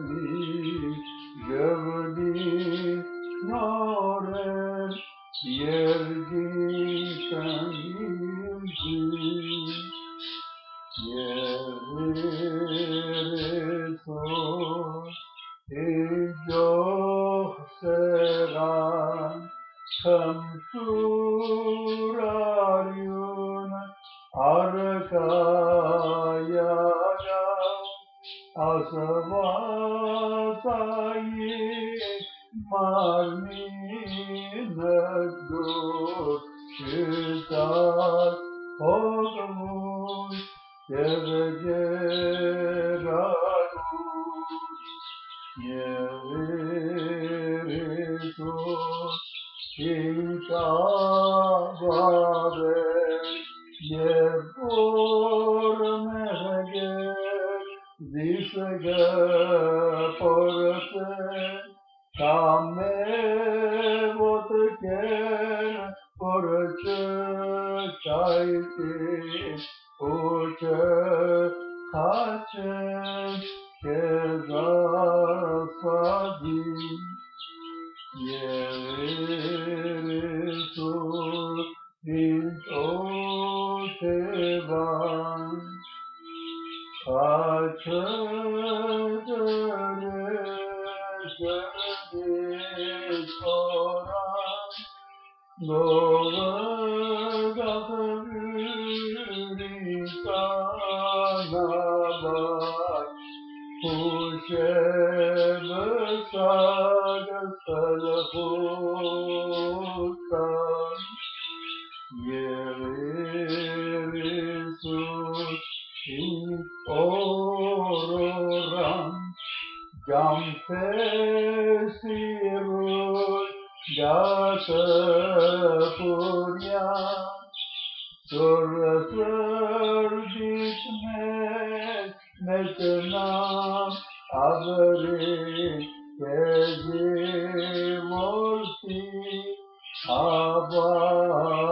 gankni Jövdi nore yerdi kendimdi Yeri so Ijo seran Kamturariun arkaya Asvatayi marmineddur Şütat olmuş Gergerarus Yeritus İnkâbâbe Yebor meheger Zisege porte Kame votken Porche çayti Uçe kaçen Kezar sadim Yeritus Hiç o teban Kaçırır soran Doğru bir sana bak Kuşe saga salhutan Yerisus ororan Cam fesirus Gata puryan Sırtır bitmez Metinam Abri Kezi volti Abada